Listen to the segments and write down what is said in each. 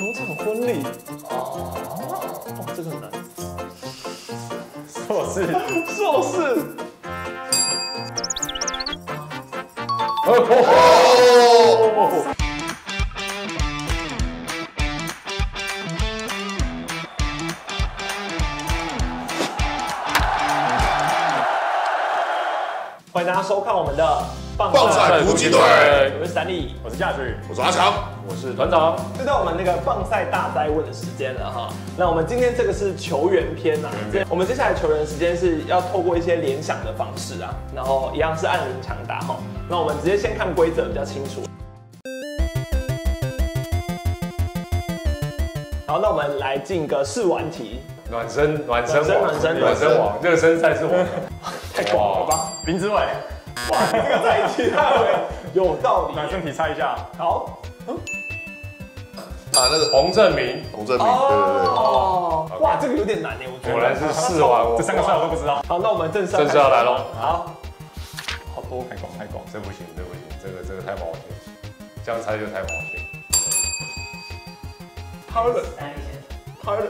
球场婚礼。哦，哇，这个很难。硕士，硕士。哦，欢迎大家收看我们的棒棒赛突击队我是三立。我是驾驶，我是阿强，我是团长。又到我们那个棒赛大灾问的时间了哈。那我们今天这个是球员篇呐、这我们接下来球员时间是要透过一些联想的方式啊，然后一样是按铃抢答哈。那我们直接先看规则比较清楚。好，那我们来进个试玩题，暖身，暖身王，暖身暖身王，热身赛是王。太广了吧？林志伟，哇，这个在一起太有道理。男生题猜一下。好，嗯啊，那个洪正明，洪正明，对对哦，哇，这个有点难耶，我觉得。果然是试完我。这三个菜我都不知道。好，那我们正式正式要来喽。好，好多，太广太广，这不行，这不行，这个这个太冒险，这样猜就太冒险。Pilot Pilot，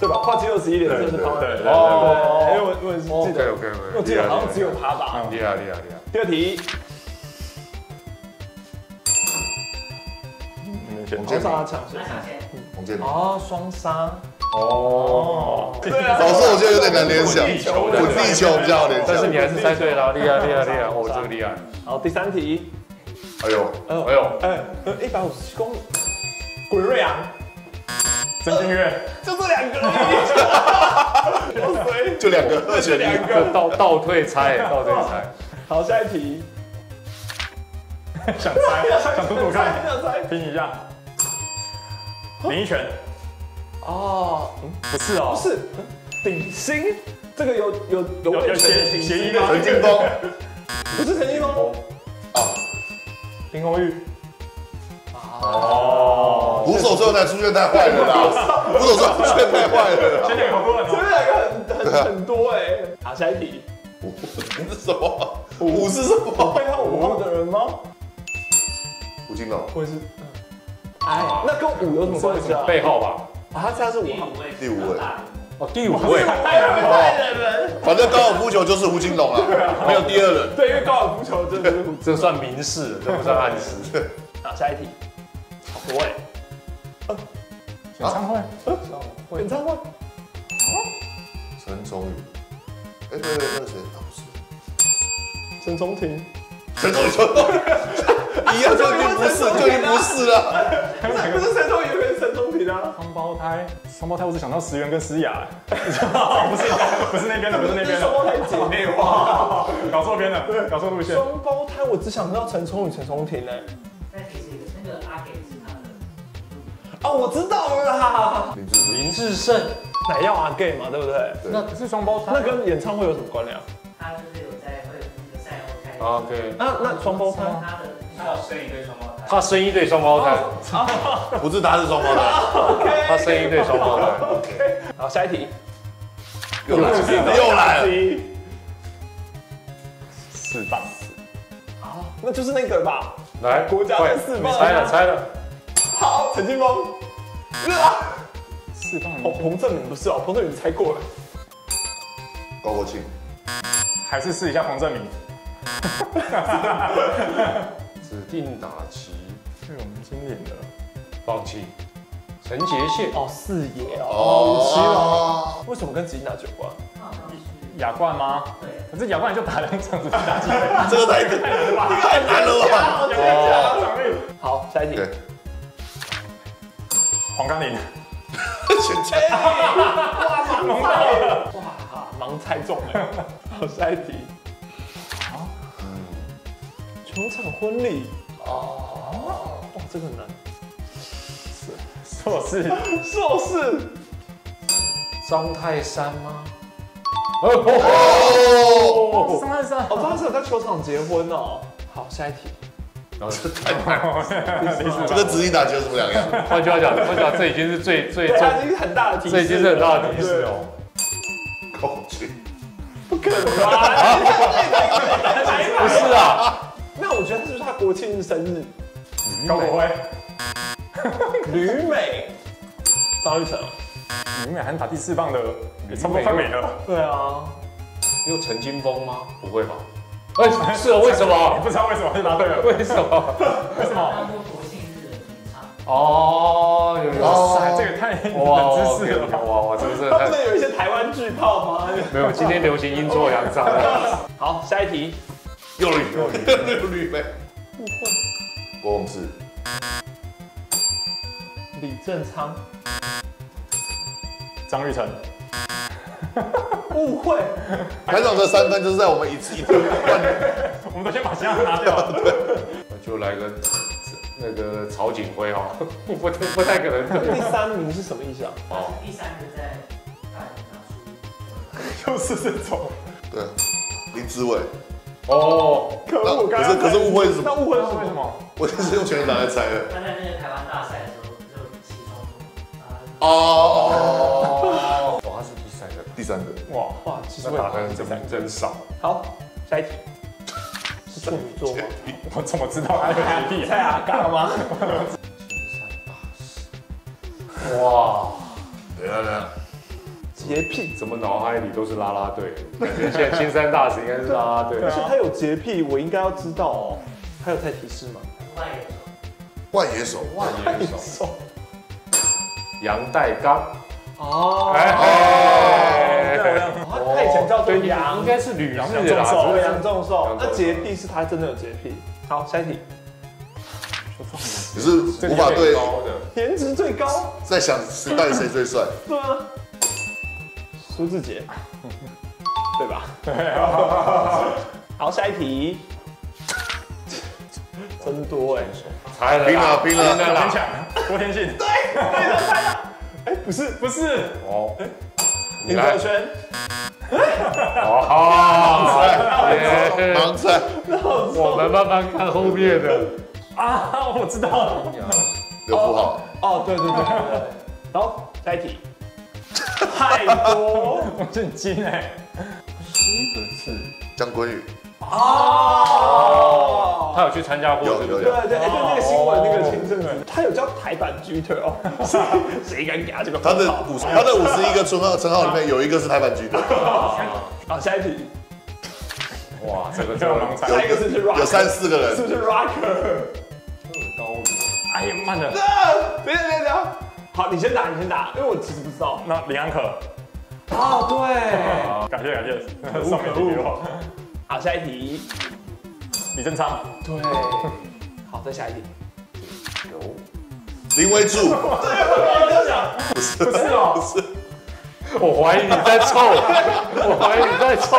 对吧？跨期六十一点，这是 Pilot。对对对哦，因为我我是记得好像只有他吧。厉害厉害厉害。第二题，你们先洪建明，双杀抢先。洪建明。哦，双杀。哦。对啊。老师，我觉得有点难联想，我地球的滚地球比较好联想。但是你还是猜对了，厉害厉害厉害，哦，这个厉害。好，第三题，哎呦，哎呦，哎，一百五十七公里，滚瑞阳，曾金月，就这两个？就两个，二选一。这倒倒退猜，倒退猜。好，下一题。想猜，想赌赌看，想猜。拼一下。林一拳，哦，嗯不是哦，不是顶薪，这个有有有有有协协议吗？陈金峰，不是陈金峰。林红玉，哦，捕手最后才出现太坏了啦，捕手最后出现太坏了啦。前两个好多前两个很很很多哎。好，下一题。五是什么？五是什么？背后五号的人吗？吴金龙，或者是？哎，那跟五有什么关系啊？背后吧。啊，他现在是五号。第五位。哦，第五位。反正高尔夫球就是吴金龙啊，没有第二人。对，因为高尔夫球真的是这算明示，这不算暗示。好，下一题。好多哎。演唱会，演唱会。陈忠宇，哎，对对，那个谁啊？不是，陈忠廷。陈忠宇，陈忠宇，一样就已经不是，就已经不是了。不是陈忠宇，跟陈忠廷啊。双胞胎，双胞胎，我只想到石原跟诗雅，不是不是那边的，不是那边的，双胞胎姐妹花。搞错边了，搞错路线。双胞胎，我只想到陈聪宇、陈聪廷哎。哦，我知道了啦。林志，林志胜，奶药阿 gay 嘛，对不对？那是双胞胎，那跟演唱会有什么关联啊？他就是有在会有那个赛后开，OK，那那双胞胎。他的他有生一对双胞胎，他生一对双胞胎，不是他是双胞胎，他生一对双胞胎。OK，好，下一题。又来了，又来了。四棒，啊，那就是那个吧。来，国家快的四棒猜了猜了，好，陈金峰。四棒哦，彭正明不是哦，彭正明猜过了。高国庆，还是试一下彭正明，指定打旗，是我们经典的，放弃。陈杰宪，哦，四爷哦。哦，为什么跟吉娜有关？他好像是亚冠吗？对，可是亚冠就打两场，只是打几分，这个太太难了吧？太难了吧？好，下一题。对，黄甘霖，全切。哇，盲猜中了。好，下一题。啊。球场婚礼。哦。哇，这个很难。硕士，硕士。张泰山吗？哦，张泰山，哦，他是有在球场结婚哦。好，下一题。这太难了，这跟直立打球有什么两样？换句话讲，换句话，这已经是最最对，重，它已经是很大的提示。这已经是很大的提示哦。高国庆，不可能啊！不是啊，那我觉得是不是他国庆日生日？高国辉，吕 美，张玉成。你们还打第四棒的，也差不多快没了。对啊，有陈金峰吗？不会吧？哎，是哦，为什么？不知道为什么就答对了。为什么？为什么？哦，有哇塞，这个太哇，冷知识了吧。哇哇，这个真的他不能有一些台湾巨炮吗？没有。今天流行阴错阳差。好，下一题。又绿又绿，又绿杯，误会，郭宏志，李正昌。张玉成，误会，台长的三分就是在我们一次一次换 我们都先把其他拿掉。对 就来个那个曹景辉 哈，不不不太可能。第三名是什么意思啊？哦第三名在大人拿出就是这种。对啊，林志伟，哦，可恶，可是可是误会是什么？那误会是什么？为什么？我就是用全垒打来猜的。他在那个台湾大赛的时候就起冲突，啊，哦，哇，他是第三个，哇，哇，其实打的人真真少。好，下一题是处女座吗？我怎么知道他有洁癖啊？蔡阿嘎吗？哇，等一下等洁癖，怎么脑海里都是拉拉队？感觉现在青山大使应该是拉拉队而。且他有洁癖，我应该要知道哦。还有再提示吗？外野手，万野手，万野手杨代刚，哦，哎他他以前叫做对，杨应该是吕杨氏啦，杨仲寿。对杨仲寿。那洁癖是他真的有洁癖。好，下一题，你是无法对高的，颜值最高，在想谁到底谁最帅？对啊，苏志杰，对吧？好，下一题，真多哎，猜了啦。拼了拼了。拼了啦！天强，郭天信，哎，不是不是，哦，你来林哲轩，哦，耶盲猜，我们慢慢看后面的。啊，我知道，刘富豪，哦，对对对对对，然后下一题，太多我震惊哎，江坤宇，哦。他有去参加过，是不是有有？对对，哎，对那个新闻那个前阵子，他有叫台版 Twitter 哦，谁敢给他这个他的五他的五十一个称号称号里面有一个是台版局的，好，下一题，哇，这个这个盲猜。下一个是不是 Rocker？有三四个人是，不是 Rocker？哎呀，慢了，啊，等一下等一下等一下，好，你先打，你先打，因为我其实不知道。那林安可，哦，对，感谢感谢，送给你我。好，下一题，李正昌，对，好，再下一题。有林威柱，不是哦，我怀疑你在凑，我怀疑你在凑。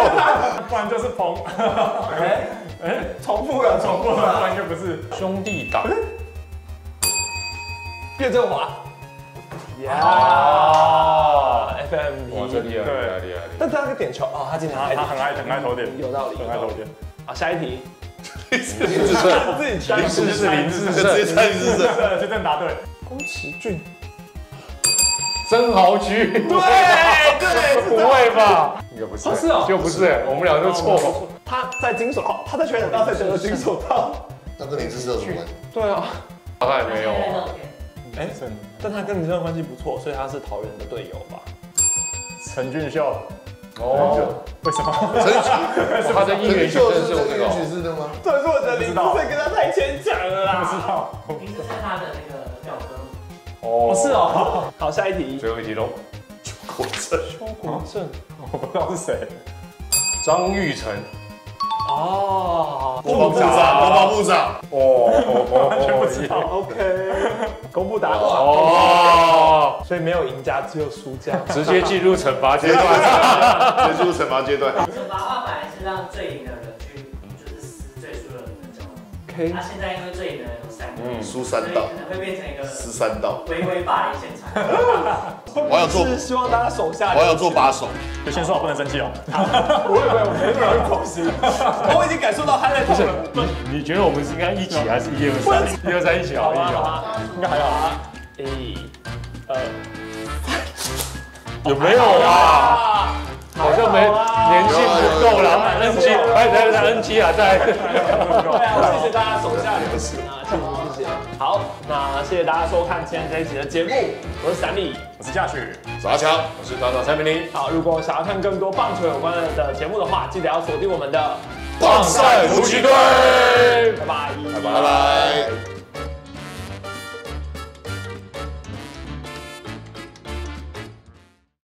不然就是彭，哎，重复了，重复不了。然就不是。兄弟党，岳振华，呀哇，，FMP，这厉害厉害厉害！但他那个点球，哦，他今天他他很爱很爱投点，有道理，很爱投点。好，下一题，林志胜，自己猜林志是林志胜，直接猜你是谁？对，就正答对。宫崎骏，曾豪居，对对，不会吧？应该不是，哦是哦就不是，我们俩就错了。他在金手套，他在全垒打大赛得了金手套。那跟林志胜有什么关系？对啊，大概没有。哎，但他跟林志胜关系不错，所以他是桃园的队友吧？陈俊秀，哦，为什么？陈他的应援曲真的是我这这个曲个。是的吗？对，是我觉得林志胜跟他太牵强了啦不知啦。道。林志胜他的那个表哥，哦是。哦，好，下一题，最后一题喽，国正，邱国正。我不知道是谁。张玉成。哦，国防部长，国防部长，哦，完全不知道。OK，公布答案。哦，所以没有赢家，只有输家。直接进入惩罚阶段，直接进入惩罚阶段。惩罚话本来是让最赢的人 OK，那现在因为这里的人有三个，嗯输三道，可能会变成一个十三道，微微霸凌现场。我要做是希望大家手下，我要做把手。就先说好不能生气哦。不会不会，我没有人口型，我已经感受到他在痛了。你你觉得我们是应该一起还是一二三？一二三一起好，一起应该还好。啊，一、二，有没有啊？好像没年轻不够了。NG，来来来，NG 啊，再。对啊，谢谢大家手下留情啊，谢谢谢谢。好，那谢谢大家收看今天这一集的节目，我是闪米，我是嘉许，我是阿强，我是团长蔡明林。好，如果想要看更多棒球有关的节目的话，记得要锁定我们的棒赛夫妻队。拜拜，拜拜拜拜。